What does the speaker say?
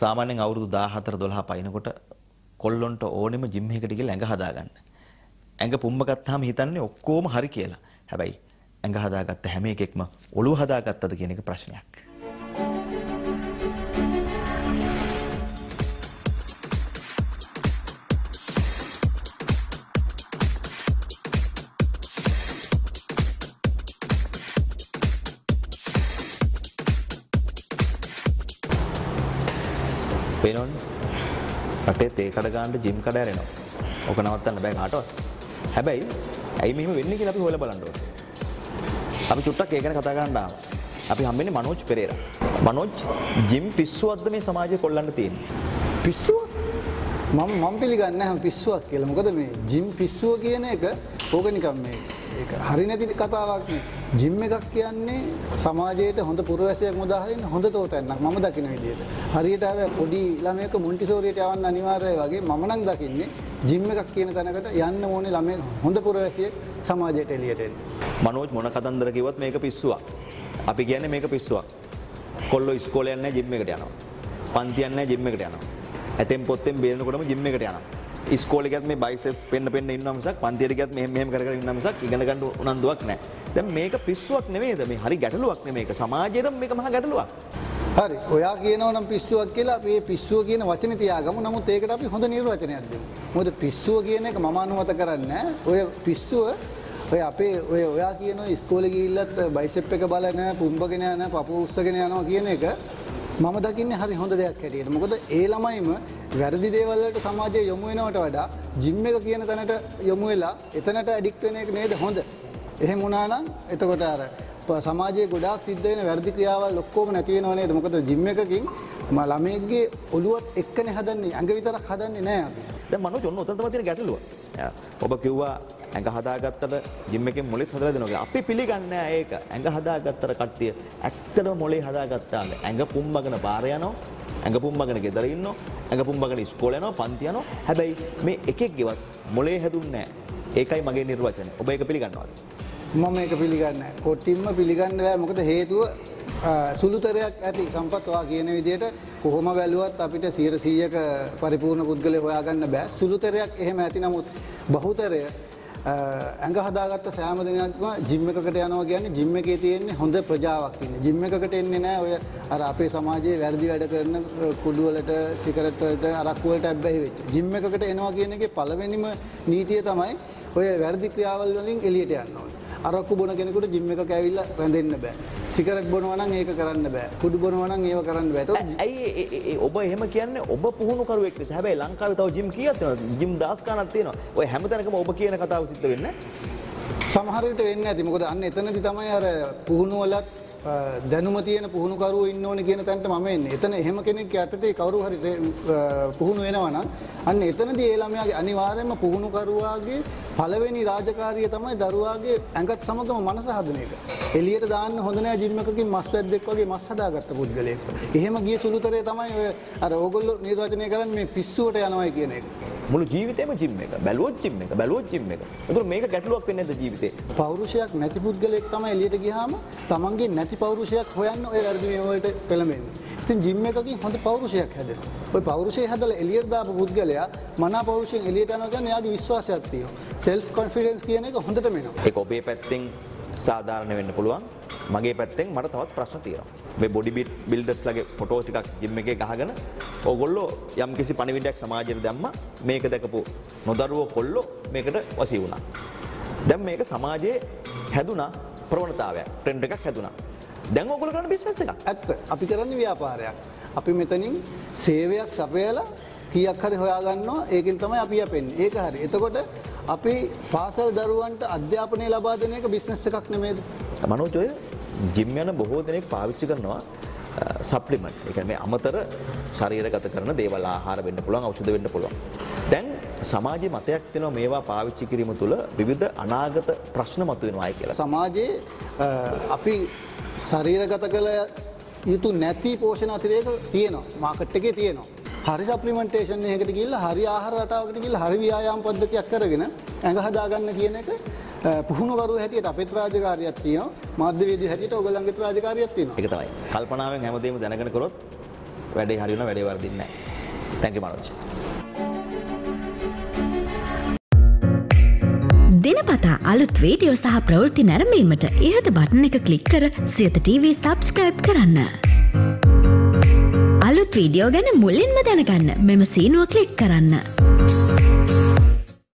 සාමාන්‍යයෙන් අවුරුදු 14 12 පයින්කොට කොල්ලොන්ට ඕනෙම ජිම් එකකට ගිහලා ඇඟ හදාගන්න. ඇඟ පුම්බ ගත්තාම හිතන්නේ ඔක්කොම හරි කියලා. හැබැයි ඇඟ හදාගත්ත හැම එකෙක්ම ඔළුව හදාගත්තද කියන එක ප්‍රශ්නයක්. පේනවනේ රටේ තේ කඩ ගන්න ජිම් කඩ ඇරෙනවා. ඔක නවත්තන්න බෑ කාටවත්. හැබැයි ඇයි මෙහෙම වෙන්නේ කියලා අපි හොයලා බලන්න ඕනේ. අපි චුට්ටක් ඒ ගැන කතා කරන්න ආවා. අපි හම්බෙන්නේ මනෝජ් පෙරේරා. මනෝජ් ජිම් පිස්සුවක්ද මේ සමාජයේ කොල්ලන්න තියෙන්නේ? පිස්සුව මම මම පිළිගන්නේ නැහැ පිස්සුවක් කියලා. මොකද මේ ජිම් පිස්සුව කියන එක ඕක නිකන් මේ ඒක හරි නැති කතාවක් නේ. ජිම් එකක් කියන්නේ සමාජයට හොඳ පුරවැසියක් මුදාහරින්න හොඳ තෝතැන්නක් මම දකින විදිහට. හරියට අර පොඩි ළමයෙක් මොන්ටිසෝරියට යවන්න අනිවාර්යයි වගේ මම නම් දකින්නේ ජිම් එකක් කියන තැනකට යන්න ඕනේ ළමයෙක් හොඳ පුරවැසියෙක් සමාජයට එළියට එන්න. මනෝජ් මොන කතන්දර කිව්වත් මේක පිස්සුවක්. අපි කියන්නේ මේක පිස්සුවක්. කොල්ලෝ ඉස්කෝලේ යන්නේ ජිම් එකට යනවා. පන්ති යන්නේ ජිම් එකට යනවා. ඇටෙන් පොත්තෙන් බේරනකොටම ජිම් එකට යනවා. ඉස්කෝලේ ගියත් මේ බයිසෙප්ස් පෙන්න පෙන්න ඉන්නවා මිසක් පන්තියට ගියත් මෙහෙම මෙහෙම කර කර ඉන්නවා මිසක් ඉගෙන ගන්න උනන්දුවක් නැහැ. දැන් මේක පිස්සුවක් නෙමෙයිද? මේ හරි ගැටලුවක් නෙමේක. සමාජයට මේක මහා ගැටලුවක්. හරි ඔයා කියනව නම් පිස්සුවක් කියලා අපි මේ පිස්සුව කියන වචනේ තියාගමු. නමුත් ඒකට අපි හොඳ නිර්වචනයක් දෙමු. මොකද පිස්සුව කියන එක මම අනුමත කරන්නේ ඔය පිස්සුව ඔය අපේ ඔය ඔයා කියන ඉස්කෝලේ ගිහිල්ලත් බයිසෙප් එක බලන පුම්බගෙන යන පපුව උස්සගෙන යනවා කියන එක මම දකින්නේ හරි හොඳ දෙයක් හැටියට. මොකද ඒ ළමයිම වැරදි දේවල් වලට සමාජයේ යොමු වෙනවට වඩා ජිම් එක කියන තැනට යොමු වෙලා එතනට ඇඩික්ට් වෙන එක නේද හොඳ. එහෙම වුණා නම් එතකොට අර සමාජයේ ගොඩාක් සිද්ධ වෙන වැරදි ක්‍රියාවල් ඔක්කොම නැති වෙනව නේද? මොකද ජිම් එකකින් ළමයෙක්ගේ ඔළුවත් එක්කනේ හදන්නේ. ඇඟ විතරක් හදන්නේ නෑ අපි. දැන් මනෝජ් ඔන්න උතන තමයි තියෙන ගැටලුව. ඔබ කිව්වා ඇඟ හදාගත්තට ජිම් එකෙන් මොලෙත් හදලා දෙනවා කියලා. අපි පිළිගන්නේ නැහැ ඒක. ඇඟ හදාගත්තට කට්ටිය ඇත්තටම මොලේ හදාගත්තාද? ඇඟ පුම්බගෙන පාර යනවා. ඇඟ පුම්බගෙන ගෙදර ඉන්නවා. ඇඟ පුම්බගෙන ඉස්කෝලේ යනවා, පන්ති යනවා. හැබැයි මේ එකෙක්ගේවත් මොලේ හැදුන්නේ නැහැ. ඒකයි මගේ නිර්වචනය. ඔබ ඒක පිළිගන්නවද? මම මේක පිළිගන්නේ නැහැ. කොටින්ම පිළිගන්න බෑ. මොකද හේතුව සුළුතරයක් ඇති සම්පත්වා කියන විදිහට කොහොම බැලුවත් අපිට 100%ක පරිපූර්ණ පුද්ගලය හොයාගන්න බෑ. සුළුතරයක් එහෙම ඇති නමුත් බහුතරය ඇඟ හදාගත්ත සෑම දිනයක්ම ජිම් එකකට යනවා කියන්නේ ජිම් එකේ තියෙන්නේ හොඳ ප්‍රජාවක් ඉන්නේ. ජිම් එකකට එන්නේ නැහැ ඔය අර අපේ සමාජයේ වැරදි වැඩ කරන කුඩු වලට, සිගරට් වලට, අරක්කු වලට ඇබ්බැහි වෙච්ච. ජිම් එකකට එනවා කියන එකේ පළවෙනිම නීතිය තමයි ඔය වැරදි ක්‍රියාවල් වලින් එළියට යන්න ඕනේ. අරක්කු බොන කෙනෙකුට ජිම් එකක ඇවිල්ලා රැඳෙන්න බෑ. සිගරට් බොනවා නම් ඒක කරන්න බෑ. කුඩු බොනවා නම් ඒව කරන්න බෑ. ඇයි ඔබ එහෙම කියන්නේ ඔබ පුහුණු කරුවෙක් නිසා. හැබැයි ලංකාවේ තව ජිම් කීයක් තියෙනවද? ජිම් දහස් ගණක් තියෙනවා. ඔය හැමතැනකම ඔබ කියන කතාව සිද්ධ වෙන්නේ සමහර විට වෙන්නේ නැති. මොකද අන්න එතනදි තමයි අර පුහුණු වලත් දැනුම තියෙන පුහුණුකරුවෝ ඉන්න ඕනේ කියන තැනට මම එන්නේ. එතන එහෙම කෙනෙක් යටතේ කවුරු හරි පුහුණු වෙනවා නම් අන්න එතනදී ඒ ළමයාගේ අනිවාර්යයෙන්ම පුහුණුකරුවාගේ පළවෙනි රාජකාරිය තමයි දරුවාගේ ඇඟත් සමගම මනස හදන එක. එළියට දාන්න හොඳ නෑ ජිම් එකකින් මස් වැද්දෙක් වගේ මස් හදාගත්ත පුද්ගලයෙක්. එහෙම ගිය සුළුතරේ තමයි ඔය අර ඕගොල්ලෝ නිර්වචනය කරන්නේ මේ පිස්සුවට යනවායි කියන එක. මුළු ජීවිතේම ජිම් එක. බැලුවොත් ජිම් එක. බැලුවොත් ජිම් එක. ඒතර මේක ගැටලුවක් වෙන්නේ නැද්ද ජීවිතේ? පෞරුෂයක් නැති පුද්ගලයෙක් තමයි එළියට ගියාම තමන්ගේ නැති පෞරුෂයක් හොයන්න ඔය වැරදි මේ වලට පෙළඹෙන්නේ. ඉතින් ජිම් එකකින් හොඳ පෞරුෂයක් හැදෙනවා. ওই පෞරුෂය හැදලා එළියට දාපු පුද්ගලයා මනා පෞරුෂයෙන් එළියට යනවා කියන්නේ එයාගේ විශ්වාසයක් තියෙනවා. සෙල්ෆ් කොන්ෆිඩන්ස් කියන එක හොඳට මෙනවා. ඒක ඔබේ පැත්තෙන් සාධාරණ වෙන්න පුළුවන්. මගේ පැත්තෙන් මට තවත් ප්‍රශ්න තියෙනවා. මේ බොඩි බිල්ඩර්ස්ලාගේ ෆොටෝ ටිකක් ජිම් එකේ ගහගෙන ඕගොල්ලෝ යම් කිසි පණිවිඩයක් සමාජයට දැම්මා. මේක දැකපු නොදරුවෝ කොල්ලෝ මේකට වසී වුණා. දැන් මේක සමාජයේ හැදුනා ප්‍රවණතාවයක් ට්‍රෙන්ඩ් එකක් හැදුනා. දැන් ඕගොල්ලෝ කරන බිස්නස් එකක්. ඇත්ත. අපි කරන්නේ ව්‍යාපාරයක්. අපි මෙතනින් සේවයක් සපයලා කීයක් හරි හොයාගන්නවා ඒකෙන් තමයි අපි යපෙන්නේ. ඒක හරි. එතකොට අපි පාසල් දරුවන්ට අධ්‍යාපනය ලබා දෙන එක බිස්නස් එකක් නෙමේද? මනෝජ් ඔය ජිම් යන බොහෝ දෙනෙක් පාවිච්චි කරනවා සප්ලිමන්ට්. ඒ කියන්නේ අමතර ශරීරගත කරන දේවල් ආහාර වෙන්න පුළුවන්, ඖෂධ වෙන්න පුළුවන්. දැන් සමාජයේ මතයක් තියෙනවා මේවා පාවිච්චි කිරීම තුළ විවිධ අනාගත ප්‍රශ්න මතුවෙනවායි කියලා. සමාජයේ අපි ශරීරගත කළ යුතු නැති පෝෂණ අතිරේක තියෙනවා. මාකට් එකේ තියෙනවා. හරි සප්ලිමන්ටේෂන් එකකට ගිහිල්ලා හරි ආහාර රටාවකට ගිහිල්ලා හරි ව්‍යායාම පද්ධතියක් කරගෙන ඇඟ හදාගන්න කියන එක පුහුණුකරුවෝ හැටියට අපිට රාජකාරියක් තියෙනවා මාධ්‍යවේදී හැටියට ඔයගොල්ලන්ගේත් රාජකාරියක් තියෙනවා ඒක තමයි කල්පනාවෙන් හැමදේම දැනගෙන කරොත් වැඩේ හරි වුණා වැඩේ වර්ධින්නේ නැහැ. thank you Manoj. දෙනපතා අලුත් වීඩියෝ සහ ප්‍රවෘත්ති නැරඹීමට ඉහත බටන එක කලික් කර සියත TV සබස්ක්‍රයිබ් කරන්න. අලුත් වීඩියෝ ගැන මුලින්ම දැනගන්න මෙම සීනුව කලික් කරන්න.